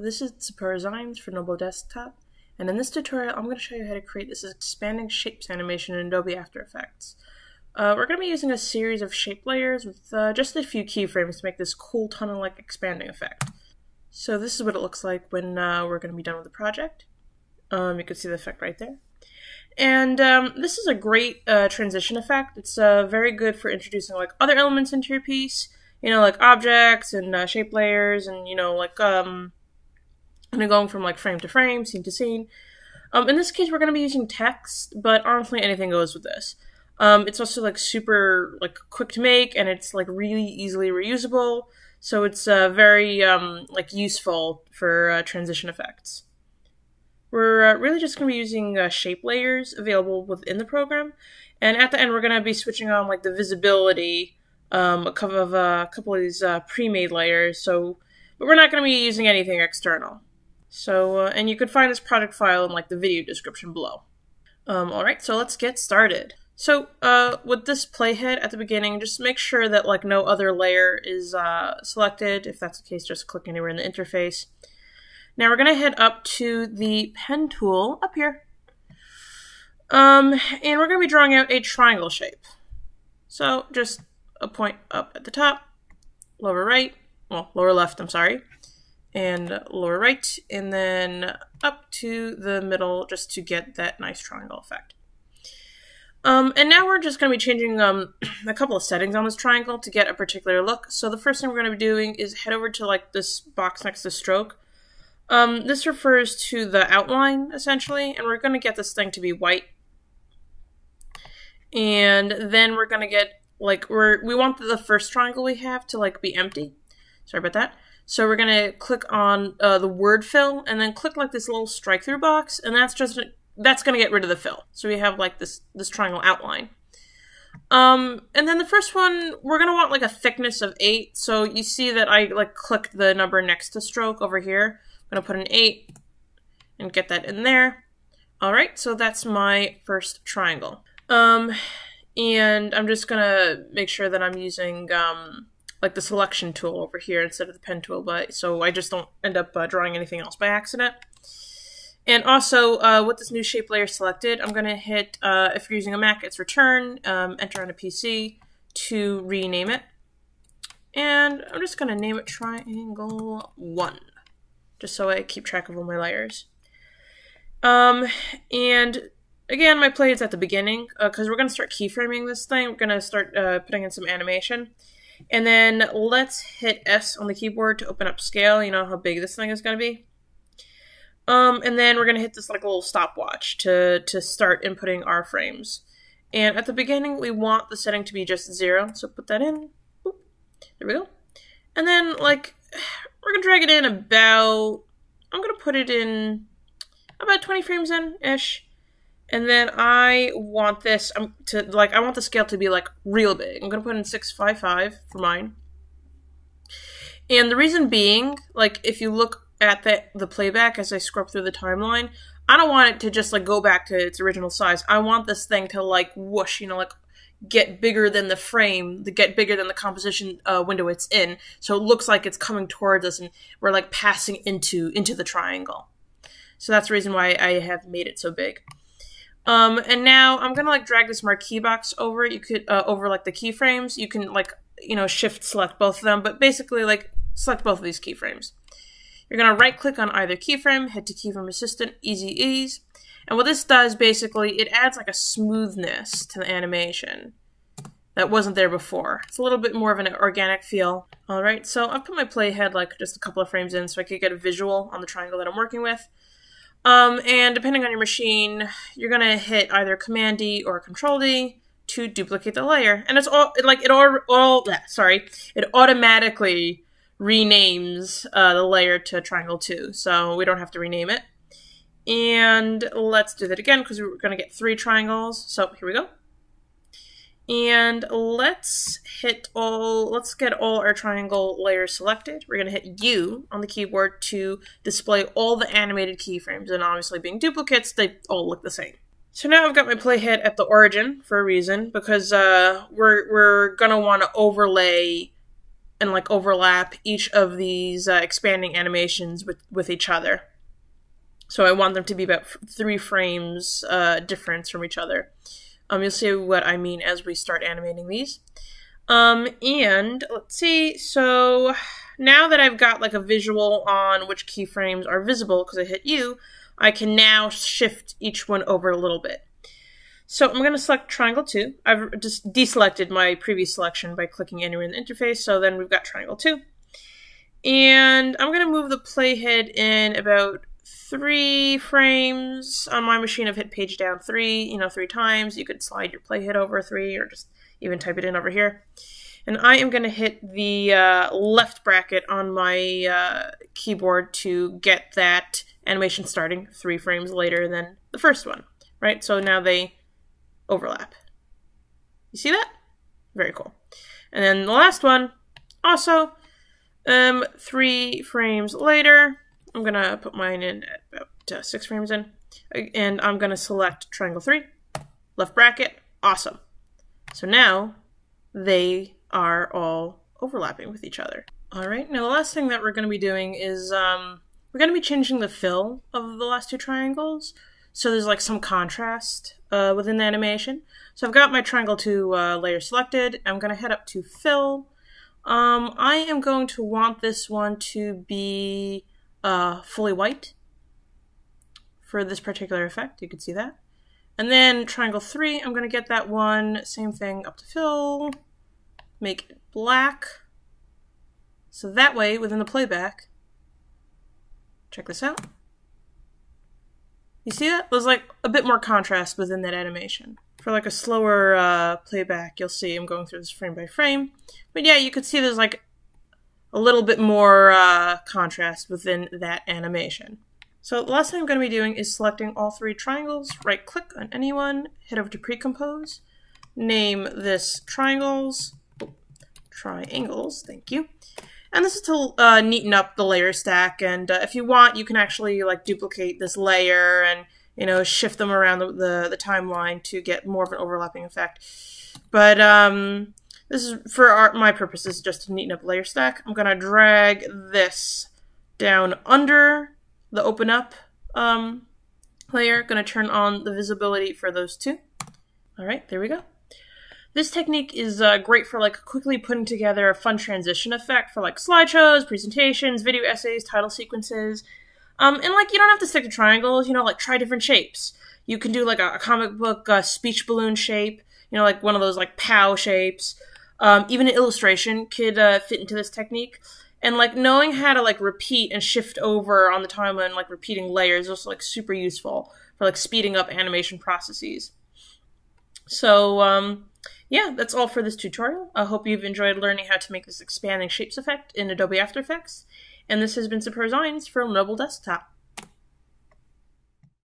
this is Zines for Noble Desktop, and in this tutorial I'm going to show you how to create this expanding shapes animation in Adobe After Effects. Uh, we're going to be using a series of shape layers with uh, just a few keyframes to make this cool tunnel-like expanding effect. So this is what it looks like when uh, we're going to be done with the project. Um, you can see the effect right there. And um, this is a great uh, transition effect. It's uh, very good for introducing like other elements into your piece, you know, like objects and uh, shape layers, and you know, like um, and going from like frame to frame, scene to scene. Um, in this case, we're going to be using text, but honestly, anything goes with this. Um, it's also like super like quick to make, and it's like really easily reusable. So it's uh, very um, like useful for uh, transition effects. We're uh, really just going to be using uh, shape layers available within the program, and at the end, we're going to be switching on like the visibility um, of uh, a couple of these uh, pre-made layers. So, but we're not going to be using anything external. So, uh, and you could find this project file in like the video description below. Um, all right, so let's get started. So, uh, with this playhead at the beginning, just make sure that like no other layer is uh, selected. If that's the case, just click anywhere in the interface. Now we're gonna head up to the pen tool up here. Um, and we're gonna be drawing out a triangle shape. So just a point up at the top, lower right, well, lower left, I'm sorry, and lower right, and then up to the middle just to get that nice triangle effect. Um, and now we're just going to be changing um, a couple of settings on this triangle to get a particular look. So the first thing we're going to be doing is head over to like this box next to stroke. Um, this refers to the outline, essentially, and we're going to get this thing to be white. And then we're going to get like we're we want the first triangle we have to like be empty. Sorry about that. So we're gonna click on uh, the word fill and then click like this little strike through box, and that's just that's gonna get rid of the fill. So we have like this this triangle outline. Um, and then the first one we're gonna want like a thickness of eight. So you see that I like clicked the number next to stroke over here. I'm gonna put an eight and get that in there. All right, so that's my first triangle. Um, and I'm just gonna make sure that I'm using um, like the selection tool over here instead of the pen tool, but so I just don't end up uh, drawing anything else by accident. And also, uh, with this new shape layer selected, I'm gonna hit, uh, if you're using a Mac, it's return, um, enter on a PC to rename it. And I'm just gonna name it triangle one, just so I keep track of all my layers. Um, and Again, my play is at the beginning because uh, we're going to start keyframing this thing. We're going to start uh, putting in some animation. And then let's hit S on the keyboard to open up scale. You know how big this thing is going to be. Um, and then we're going to hit this like a little stopwatch to, to start inputting our frames. And at the beginning, we want the setting to be just zero. So put that in. There we go. And then like, we're going to drag it in about, I'm going to put it in about 20 frames in-ish. And then I want this um, to like I want the scale to be like real big. I'm gonna put in six five five for mine. And the reason being, like if you look at the the playback as I scrub through the timeline, I don't want it to just like go back to its original size. I want this thing to like whoosh, you know, like get bigger than the frame, to get bigger than the composition uh, window it's in, so it looks like it's coming towards us and we're like passing into into the triangle. So that's the reason why I have made it so big. Um, and now I'm gonna like drag this marquee box over. You could uh, over like the keyframes. You can like you know shift select both of them, but basically like select both of these keyframes. You're gonna right click on either keyframe, head to keyframe assistant, easy ease, and what this does basically it adds like a smoothness to the animation that wasn't there before. It's a little bit more of an organic feel. All right, so I've put my playhead like just a couple of frames in so I could get a visual on the triangle that I'm working with. Um, and depending on your machine, you're gonna hit either Command D or Control D to duplicate the layer. And it's all like it all all yeah, sorry, it automatically renames uh, the layer to Triangle Two, so we don't have to rename it. And let's do that again because we're gonna get three triangles. So here we go. And let's hit all, let's get all our triangle layers selected. We're gonna hit U on the keyboard to display all the animated keyframes. And obviously being duplicates, they all look the same. So now I've got my playhead at the origin for a reason, because uh, we're, we're gonna wanna overlay and like overlap each of these uh, expanding animations with, with each other. So I want them to be about three frames uh, difference from each other. Um, you'll see what I mean as we start animating these. Um, and let's see, so now that I've got like a visual on which keyframes are visible because I hit U, I can now shift each one over a little bit. So I'm going to select triangle 2. I've just deselected my previous selection by clicking anywhere in the interface, so then we've got triangle 2. And I'm going to move the playhead in about three frames. On my machine, I've hit page down three, you know, three times. You could slide your playhead over three or just even type it in over here. And I am going to hit the uh, left bracket on my uh, keyboard to get that animation starting three frames later than the first one, right? So now they overlap. You see that? Very cool. And then the last one, also, um, three frames later, I'm going to put mine in at about uh, six frames in, and I'm going to select triangle three, left bracket, awesome. So now they are all overlapping with each other. All right, now the last thing that we're going to be doing is um, we're going to be changing the fill of the last two triangles. So there's like some contrast uh, within the animation. So I've got my triangle 2 uh, layer selected. I'm going to head up to fill. Um, I am going to want this one to be uh, fully white for this particular effect. You can see that. And then triangle 3, I'm going to get that one, same thing, up to fill, make it black. So that way, within the playback, check this out. You see that? There's like a bit more contrast within that animation. For like a slower uh, playback, you'll see I'm going through this frame by frame. But yeah, you could see there's like a little bit more uh, contrast within that animation. So the last thing I'm going to be doing is selecting all three triangles, right click on anyone, head over to pre-compose, name this triangles, oh, triangles, thank you. And this is to uh, neaten up the layer stack, and uh, if you want, you can actually like duplicate this layer and you know shift them around the, the, the timeline to get more of an overlapping effect. But um, this is for our, my purposes, just to neaten up layer stack. I'm gonna drag this down under the open up um, layer. Gonna turn on the visibility for those two. All right, there we go. This technique is uh, great for like quickly putting together a fun transition effect for like slideshows, presentations, video essays, title sequences. Um, and like you don't have to stick to triangles, you know, like try different shapes. You can do like a, a comic book uh, speech balloon shape, you know, like one of those like POW shapes. Um, even an illustration could uh, fit into this technique. And like knowing how to like repeat and shift over on the timeline, like repeating layers, is also like super useful for like speeding up animation processes. So um, yeah, that's all for this tutorial. I hope you've enjoyed learning how to make this expanding shapes effect in Adobe After Effects. And this has been Superzines for Noble Desktop.